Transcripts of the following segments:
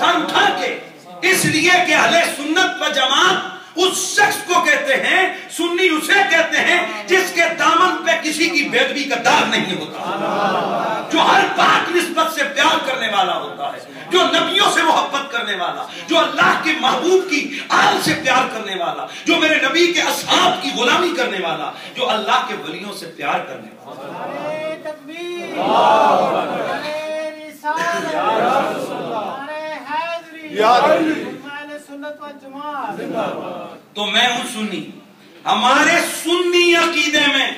Sir उठा के इसलिए कि अहले सुन्नत व जमात उस शख्स को कहते हैं सुन्नी उसे कहते हैं जिसके दामन पे किसी की बेदबी का दाग नहीं होता। जो हर पाक निस्बत से प्यार करने वाला होता है जो नबियों से मोहब्बत करने वाला जो अल्लाह के महबूब की आल से प्यार करने वाला जो मेरे नबी के असहाब की गुलामी करने वाला जो अल्लाह के वलियों से प्यार करने वाला नारे तकबीर नारे रिसालत नारे हैदरी अहले सुन्नत व जमात तो मैं हूँ सुन्नी। हमारे सुन्नी अकीदे में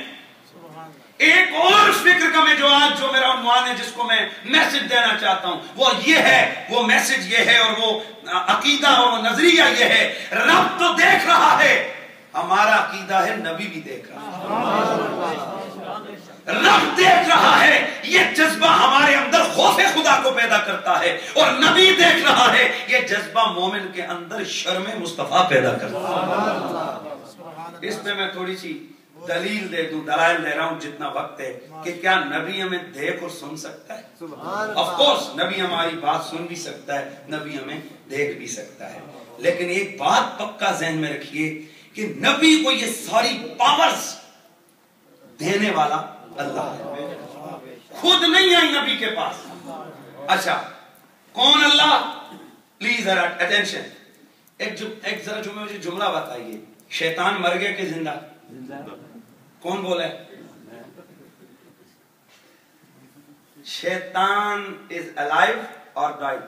एक और फ़िक्र का मैं जो आज जो मेरा उन्वान है, जिसको मैं मैसेज देना चाहता हूँ। वो ये है, वो मैसेज ये है और वो अकीदा और वो नज़रिया ये है। रब तो देख रहा है, हमारा अकीदा है, नबी भी देख रहा है। रब देख रहा है, ये करता है और नबी देख रहा है ये जज्बा मोमिन के अंदर शर्म मुस्तफ़ा पैदा करता है। इस पे मैं थोड़ी सी दलील दे दूँ दलाइल दे रहा हूँ जितना वक्त है कि क्या नबी हमें देख और सुन सकता है? ऑफ़ कोर्स नबी हमारी बात सुन भी सकता है नबी हमें देख भी सकता है। लेकिन एक बात पक्का जहन में रखिए कि नबी को ये सारी पावर्स देने वाला अल्लाह है। खुद नहीं आई नबी के पास। अच्छा कौन अल्लाह? प्लीज़ अटेंशन एक जु, एक जरा जो मुझे जुमला बताइए। शैतान मर गया कि ज़िंदा? कौन बोला है? शैतान इज़ अलाइव और डाइड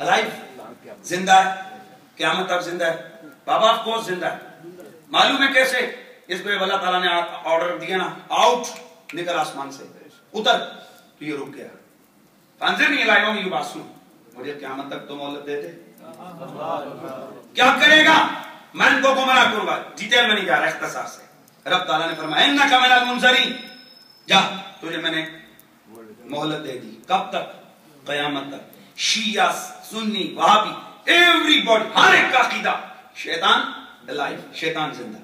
अलाइव ज़िंदा है? क्यामत तक ज़िंदा है? बाबा ऑफ़ ज़िंदा है। मालूम है कैसे? इसको अल्लाह ताला ने ऑर्डर दिया ना? आउट निकल आसमान से। उतर। तो ये रुक गया। नहीं लाया ये बात सुन। मुझे क्यामत तक तो मोहलत दे दे। क्या करेगा? मैं इनको गुमराह करूँगा डिटेल में नहीं जा रहा इख्तसार से। रब ताला ने फरमाया, इन्ना का मेरा मुंजरी जा, तुझे मैंने मोहलत दे दी। कब तक? कयामत तक। शिया, सुन्नी, वहाबी एवरीबॉडी हर एक का अकीदा। शैतान लाइफ शैतान ज़िंदा।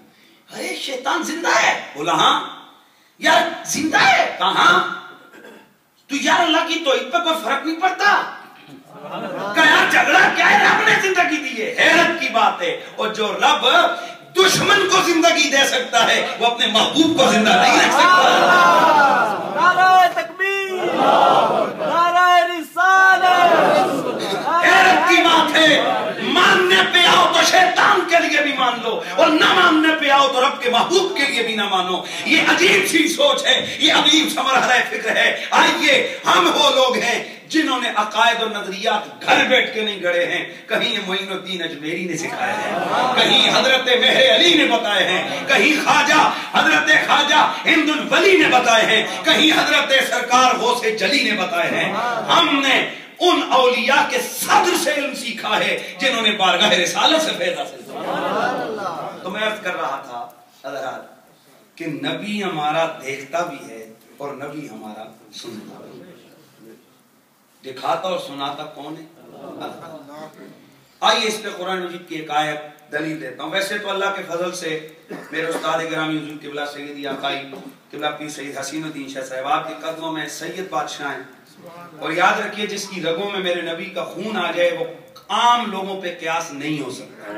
अरे, शैतान ज़िंदा है? बोला हाँ। यार, ज़िंदा है? कहा? तो यार अल्लाह की तो पे कोई फ़र्क नहीं पड़ता? क्या झगड़ा क्या है? रब ने ज़िंदगी दी है। हैरत की बात है। और जो रब दुश्मन को ज़िंदगी दे सकता है वो अपने महबूब को ज़िंदा नहीं रख सकता। हैरत की बात है। पे आओ तो शैतान के लिए भी मान लो और न मानने पे आओ तो रब के महबूब के लिए भी ना मानो। ये अजीब सी सोच है, ये अजीब सा मरहला फ़िक्र है। आइए, हम वो लोग हैं जिन्होंने अकायद और नजरियात घर बैठ के नहीं गढ़े हैं। कहीं ये मोइनुद्दीन अजमेरी ने सिखाए हैं, कहीं हज़रत मेहर अली ने बताए हैं, कहीं ख्वाजा, हज़रत ख्वाजा हिंदुल वली ने बताए हैं, कहीं हज़रत सरकार गौसे जली ने बताए हैं। हमने उन औलिया के सदर से इल्म सीखा है जिन्होंने बारगाह रिसालत से हासिल किया तो मैं अर्ज़ कर रहा था हजरात कि नबी हमारा देखता भी है और नबी हमारा सुनता भी है। दिखाता और सुनाता कौन है? आइए इस पे कुरान मजीद की एक आयत दलील देता हूँ। वैसे तो अल्लाह के फजल से मेरे उस्ताद ग्रामी हजूर किबला सैयद आकाई किबला पी सईद हसीनुद्दीन शाह साहब के कदमों में सैयद बादशाह हैं। और याद रखिए, जिसकी रगों में मेरे नबी का खून आ जाए, वो आम लोगों पे क्यास नहीं हो सकता।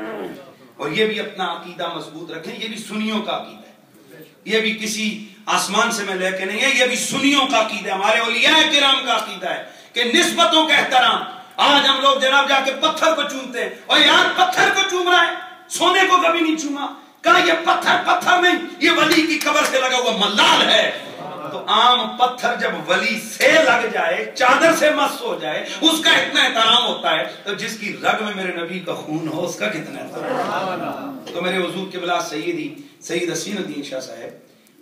और ये भी अपना अकीदा मज़बूत रखें, ये भी सुनियों का अकीदा है। ये भी किसी आसमान से मैं लेके नहीं है, ये भी सुनियों का अकीदा है। हमारे ओलिया किराम का अकीदा है कि निस्बतों का एहतराम। आज हम लोग जनाब जाके पत्थर को चूमते हैं। और यार, पत्थर को चूम रहा है, सोने को कभी नहीं चूमा। कहा, ये पत्थर पत्थर नहीं, ये वली की कबर से लगा हुआ मल्लाल है। तो आम पत्थर जब वली से लग जाए चादर से मस्त हो जाए उसका इतना एहतराम होता है तो जिसकी रग में मेरे नबी का खून हो उसका कितना एहतराम तो मेरे हजूर के बिला सईदी सईद हसीनुद्दीन शाह साहब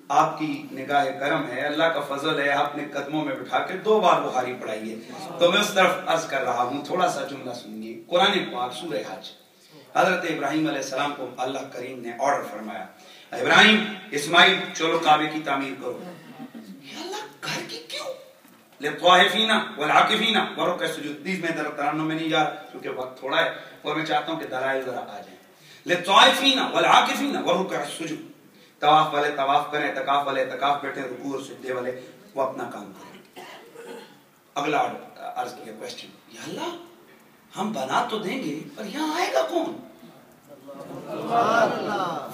आपकी निगाह करम है अल्लाह का फजल है आपने कदमों में बिठा के दो बार बुखारी पढ़ाई है। तो मैं उस तरफ़ अर्ज़ कर रहा हूँ थोड़ा सा जुमला सुनिए। कुरान पाक सूर्य हज। हज़रत इब्राहिम सलाम को अल्लाह करीम ने ऑर्डर फरमाया इब्राहिम इस्माइल चलो काबे की तामीर करो अल्लाह घर की क्यों लित्वाहिफीना वल आकिफीना वरो के सुजूद प्लीज़ मैं दर तरान्नुम में नहीं जा रहा क्योंकि वक्त थोड़ा है, और मैं चाहता कि जरा आ जाए। लित्वाहिफीना वल आकिफीना वरो सुजूद तवाफ वाले तवाफ करें वाले बैठे, रुकू और वाले, वो अपना काम करें। अगला अर्ज़ किया क्वेश्चन अल्लाह, हम बना तो देंगे, पर आएगा कौन?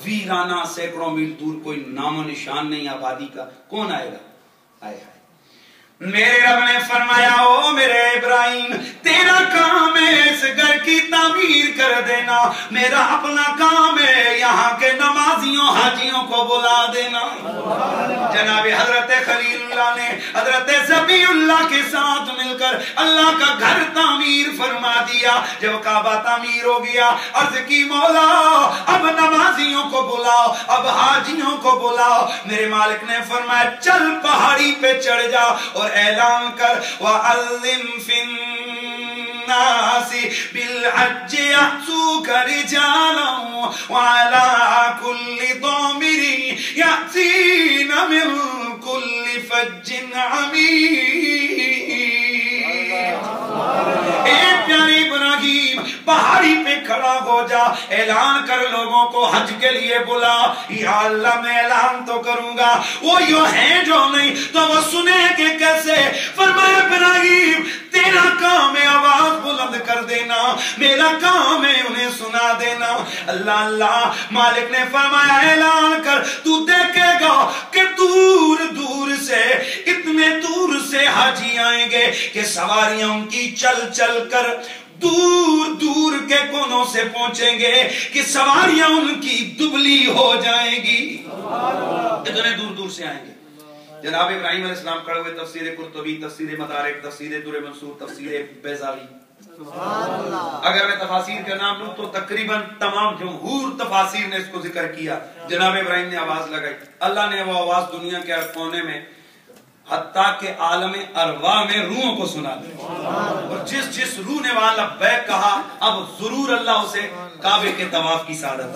वीराना सैकड़ों मील दूर कोई नामो निशान नहीं, आबादी का। कौन आएगा? आए हाय। मेरे रब ने फरमाया, ओ मेरे इब्राहिम, तेरा काम है इस घर की तामीर कर देना। मेरा अपना काम है यहाँ के नमाजियों, हाजियों को बुला देना। जनाब हज़रत खलीलुल्लाह ने हज़रत जबीउल्लाह के साथ मिलकर अल्लाह का घर तामीर फरमा दिया। जब काबा तामीर हो गया, अर्ज़ की, मौला, अब नमाजियों को बुलाओ, अब हाजियों को बुलाओ। मेरे मालिक ने फरमाया, चल पहाड़ी पे चढ़ जा। ऐलान कर वअल्लिम फिन्नासी बिलहज्ज यातूक रिजालन वअला कुल्ली दामिरी यातीन मिन कुल्ली फज्जिन अमीर ए प्यारे पहाड़ी पे खड़ा हो जा। ऐलान कर लोगों को हज के लिए बुला। या अल्लाह, मैं ऐलान तो करूँगा। वो यो है जो नहीं तो वो सुने के कैसे? फरमाया तेरा काम है आवाज़ बुलंद कर देना मेरा काम है उन्हें सुना देना। अल्लाह अल्लाह मालिक ने फरमाया ऐलान कर तू देखेगा कि दूर दूर से इतने दूर से हाजी आएँगे कि सवारियाँ उनकी चल चल कर दूर दूर के कोनों से पहुँचेंगे कि सवारियाँ उनकी दुबली हो जाएँगी। इतने दूर दूर से आएँगे। जनाब इब्राहिम अलैहिस्सलाम खड़े हुए तफसीर कुर्तबी तफसीर मदारिक तफसीर दुर मंसूर तफसीर बेजाली अगर मैं तफासिर का नाम लूँ तो तकरीबन तमाम जमहूर तफासिर ने इसको ज़िक्र किया। जनाब इब्राहिम ने आवाज़ लगाई। अल्लाह ने वो आवाज़ दुनिया के हर कोने में हत्ता के आलम अरवा में रूहों को सुना दी। और जिस जिस रूह ने वहाँ लब्बैक कहा, अब ज़रूर अल्लाह उसे काबे के तवाफ की सादत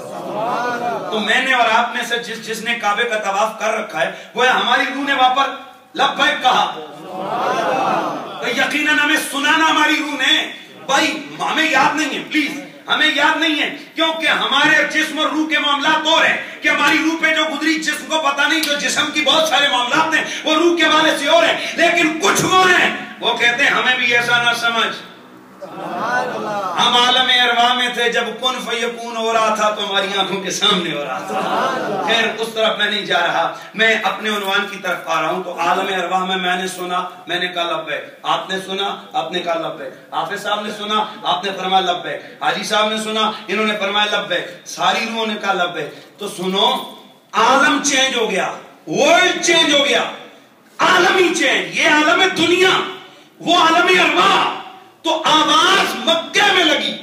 तो मैंने और आप में से जिस जिसने काबे का तवाफ कर रखा है, वो है हमारी रूह ने वहाँ पर लब्बैक कहा। तो यकीनन हमें सुनाना हमारी रूह ने। भाई हमें याद नहीं है प्लीज़ हमें याद नहीं है, क्योंकि हमारे जिस्म और रूह के मामला और है कि हमारी रूह पे जो गुजरी जिस्म को पता नहीं, जो जिस्म की बहुत सारे मामला हैं, वो रूह के वाले से और है, लेकिन कुछ वो है। वो कहते हैं, हमें भी ऐसा ना समझ। हम आलम अरवा में थे जब कुन फयकून हो रहा था तो हमारी आँखों के सामने हो रहा था। खैर उस तरफ़ मैं नहीं जा रहा। मैं अपने उन्वान की तरफ़ आ रहा हूँ तो आलम अरवा में मैंने सुना मैंने कहा लब्बे आपने सुना? आपने कहा लब्बे हाफिज साहब ने सुना? आपने फरमाया लब्बे हाजी साहब ने सुना? इन्होंने फरमाया लब्बे सारी रूहों ने कहा लब्बे तो सुनो आलम चेंज हो गया। वर्ल्ड चेंज हो गया। आलमी चेंज ये आलम है दुनिया। वो आलमी अरवा। तो आवाज़ मक्के में लगी।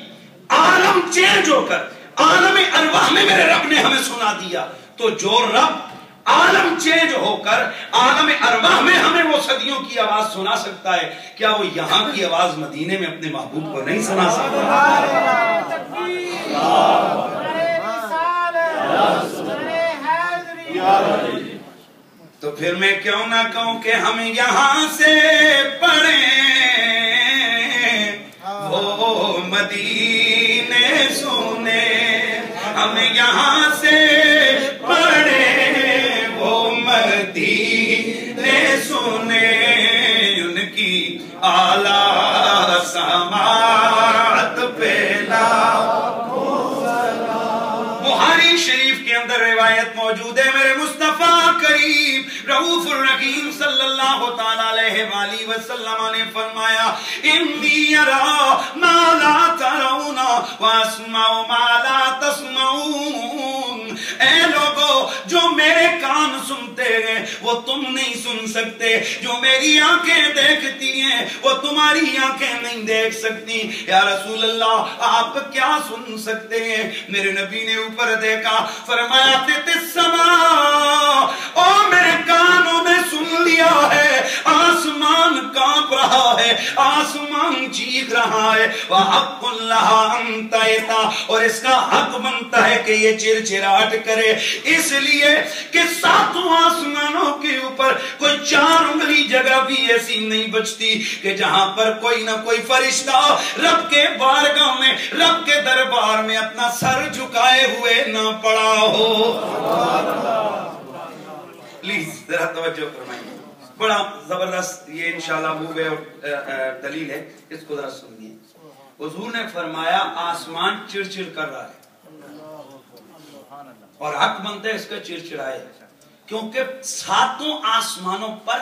आलम चेंज होकर आलम अरवाह में मेरे रब ने हमें सुना दिया। तो जो रब आलम चेंज होकर आलम अरवाह में हमें वो सदियों की आवाज़ सुना सकता है। क्या वो यहाँ की आवाज़ मदीने में अपने महबूब को नहीं सुना सकता? तो फिर मैं क्यों ना कहूँ कि हम यहाँ से पढ़े? मदीने सुने, हम यहाँ से पढ़े वो मदीने सुने, उनकी आला समात पेला। बुहारी शरीफ के अंदर रिवायत मौजूद है। जो मेरे कान सुनते हैं, वो तुम नहीं सुन सकते। जो मेरी आँखें देखती हैं, वो तुम्हारी आँखें नहीं देख सकती। या रसूल अल्लाह आप क्या सुन सकते हैं? मेरे नबी ने ऊपर देखा, फरमाया समा चीख रहा है, वह अंतयता और इसका हक बनता है कि ये चिरचिराहट करे। इसलिए कि सातों आसमानों के ऊपर कोई चार उंगली जगह भी ऐसी नहीं बचती कि जहाँ पर कोई ना कोई फरिश्ता रब के बारगाह में, रब के दरबार में अपना सर झुकाए हुए ना पड़ा हो। प्लीज़, जरा तवज्जो फरमाइए। बड़ा ज़बरदस्त, ये इंशाल्लाह मुँह और दलील है, इसको जरा सुनिए। हजूर ने फरमाया, आसमान चिड़चिड़ कर रहा है। और हक बनते है इसका चिड़चिड़ाए क्योंकि सातों आसमानों पर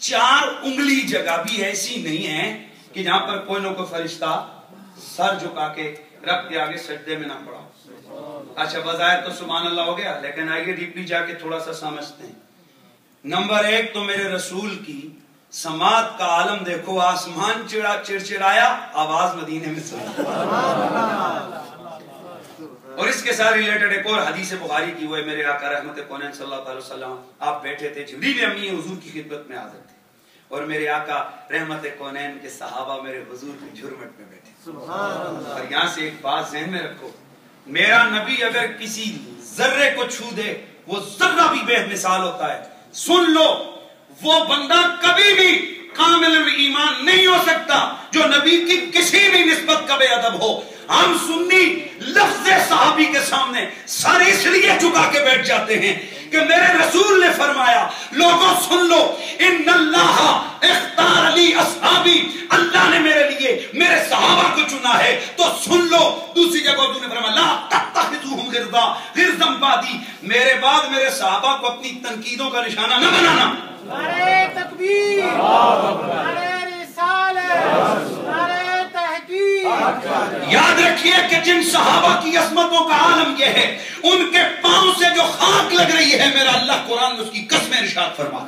चार उंगली जगह भी ऐसी नहीं है कि जहाँ पर कोई ना कोई फरिश्ता सर झुका के रब के आगे सजदे में ना पड़ा अच्छा बजाय तो सुबह अल्लाह हो गया, लेकिन आइए डीपली जाके थोड़ा सा समझते हैं। नंबर एक तो मेरे रसूल की समाज का आलम देखो आसमान चिड़ा चिड़चिड़ाया आवाज़ मदीने में सुना। और इसके साथ रिलेटेड एक और हदीस बुखारी की हुई मेरे आका रहमत कौन सल्लल्लाहु आप बैठे थे जबरील अम्मी हुजूर की खिदमत में हाजिर थे। और मेरे आका रहमत कौनैन के सहाबा मेरे हुजूर की झुरमट में बैठे। और यहाँ से एक बात जहन में रखो मेरा नबी अगर किसी जर्रे को छू दे वो जर्रा भी बेमिसाल होता है। सुन लो, वो बंदा कभी भी कामिल ईमान नहीं हो सकता जो नबी की किसी भी नस्बत का बेअदब हो। हम सुन्नी लफ्ज साहबी के सामने सारे इसलिए झुका के बैठ जाते हैं कि मेरे रसूल ने फरमाया, लोगों सुन लो इन अली अल्लाह ने मेरे लिए, मेरे सहाबा को चुना है तो सुन लो। दूसरी जगह तूने फरमाया मेरे बाद मेरे सहाबा को अपनी तनकीदों का निशाना न बनाना। याद रखिए कि जिन सहाबा की असमतों का आलम यह है, उनके पाँव से जो खाक लग रही है, मेरा अल्लाह कुरान उसकी कस्में इरशाद फरमा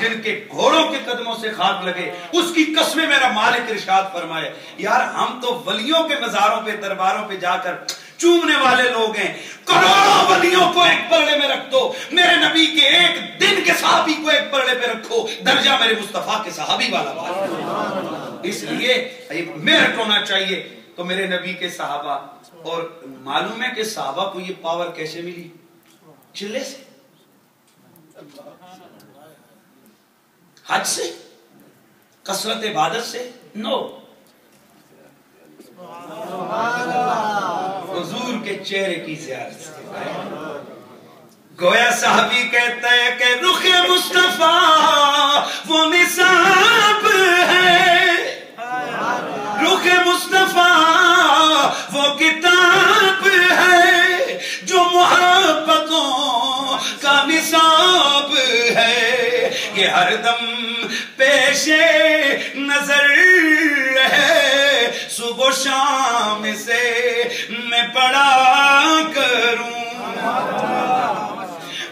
जिनके घोड़ों के कदमों से खाक लगे, उसकी कस्में मेरा मालिक इरशाद फरमाए। यार, हम तो वलियों के मजारों पे, दरबारों पे जाकर चूमने वाले लोग हैं। करोड़ों वलियों को एक परड़े में रख दो। मेरे नबी के एक दिन के साहबी को एक परड़े पे रखो। दर्जा मेरे मुस्तफ़ा के साहबी वाला बात। इसलिए मेहनत होना चाहिए। तो मेरे नबी के साहबा, और मालूम है कि साहबा को ये पावर कैसे मिली? चिल्ले से। हज से? कसरत इबादत से? नो हजूर के चेहरे की जियारत गोया साहबी कहता है कि रुख मुस्तफ़ा, वो निसाब है। रुख मुस्तफ़ा, वो किताब है जो मोहब्बतों का निसाब है। ये हरदम पेशे नज़र है। सुबह शाम से मैं पढ़ा करूँ।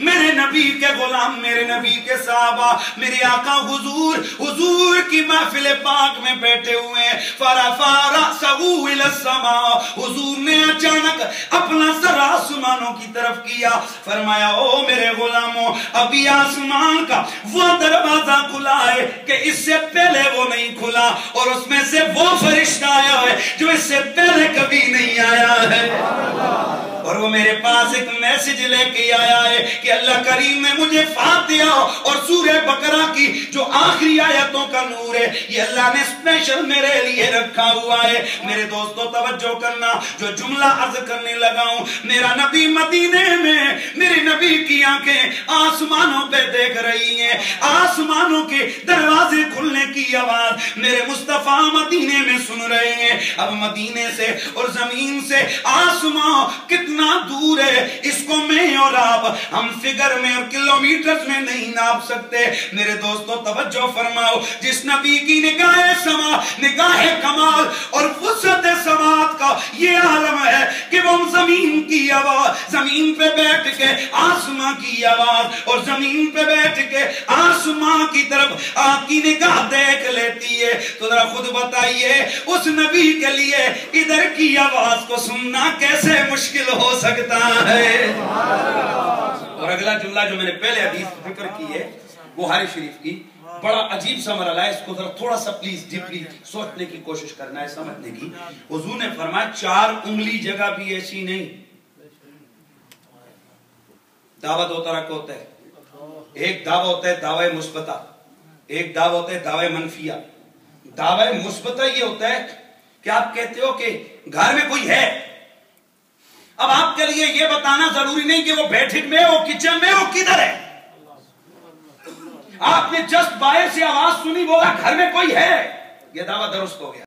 मेरे नबी के गुलाम, मेरे नबी के साहबा, मेरे आका हुजूर हुजूर की महफिल पाक में बैठे हुए फरा फारा समा। हुजूर ने अचानक अपना सर आसमानों की तरफ़ किया। फरमाया, ओ मेरे गुलामों, अभी आसमान का वो दरवाज़ा खुला है कि इससे पहले वो नहीं खुला और उसमें से वो फरिश्ता आया है जो इससे पहले कभी नहीं आया है। और वो मेरे पास एक मैसेज लेके आया है कि अल्लाह करीम ने मुझे फातिया और सूर्य बकरा की जो आखिरी आयतों का नूर है, ये अल्लाह ने स्पेशल मेरे लिए रखा हुआ है। मेरे दोस्तों, तवज्जो करना, जो जुमला अर्ज़ करने लगा हूँ, मेरा नबी मदीने में आँखें आसमानों पे देख रही हैं। आसमानों के दरवाजे खुलने की आवाज़ मेरे मुस्तफ़ा मदीने में सुन रहे हैं। अब मदीने से और ज़मीन से आसमां कितना दूर है, इसको मैं और आप, हम फिगर में और किलोमीटर में नहीं नाप सकते। मेरे दोस्तों, तवज्जो फरमाओ, जिस नबी की निगाह समा, निगाह कमाल और फुसत समात का ये आलम है कि वो ज़मीन की आवाज़, ज़मीन पे बैठ के आसमां की आवाज़ और ज़मीन पे बैठ के आसमां की तरफ़ आपकी निगाह देख लेती है। तो जरा खुद बताइए, उस नबी के लिए इधर की आवाज़ को सुनना कैसे मुश्किल हो सकता है? और अगला जुमला जो मैंने पहले हदीस फ़िक्र की है बुहारी शरीफ की, बड़ा अजीब सा मरला है। इसको जरा थोड़ा सा प्लीज़ डीपली सोचने की कोशिश करना है, समझने की। हुजूर ने फरमाया, चार उंगली जगह भी ऐसी नहीं। दावा दो तरह का होता है। एक दावा होता है दावा मुस्बता, एक दावा होता है दावा मनफिया। दावा मुस्बता ये होता है कि आप कहते हो कि घर में कोई है। अब आपके लिए यह बताना ज़रूरी नहीं कि वो बैठक में वो किचन में वो किधर है। आपने जस्ट बाहर से आवाज़ सुनी, बोला घर में कोई है। ये दावा दुरुस्त हो गया।